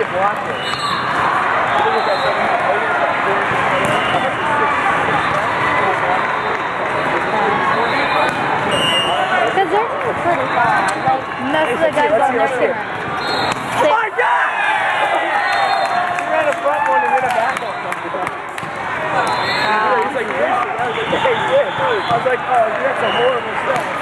be a blocker. I think it's something that's very of the guys on their team. Oh my god! he ran a front one and then a back one. Wow. He's like, yeah. I was. I was like, oh, that's a horrible stuff.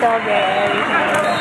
strawberry.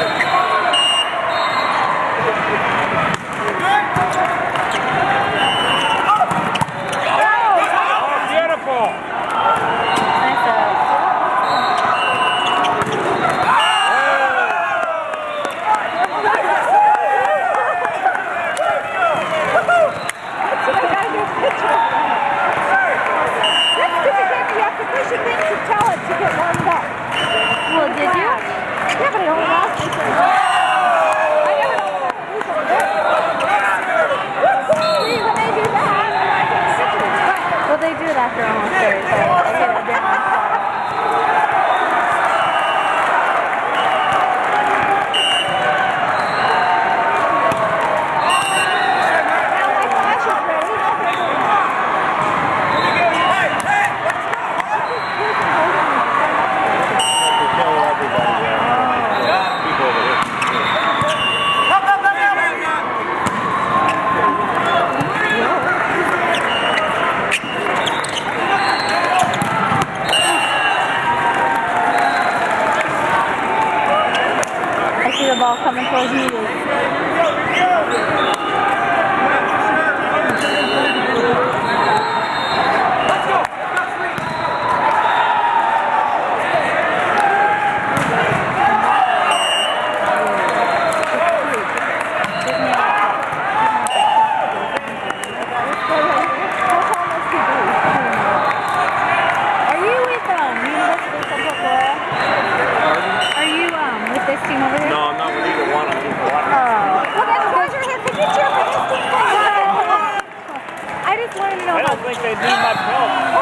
I don't think they need much help.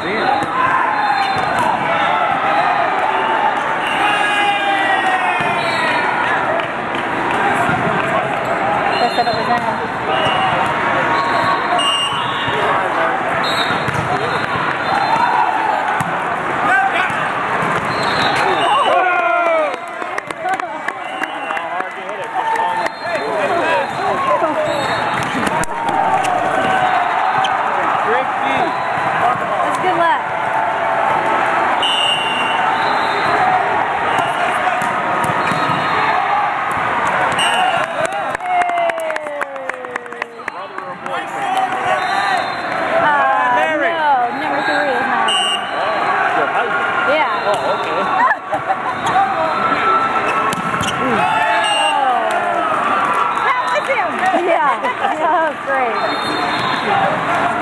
sozinha. Yeah.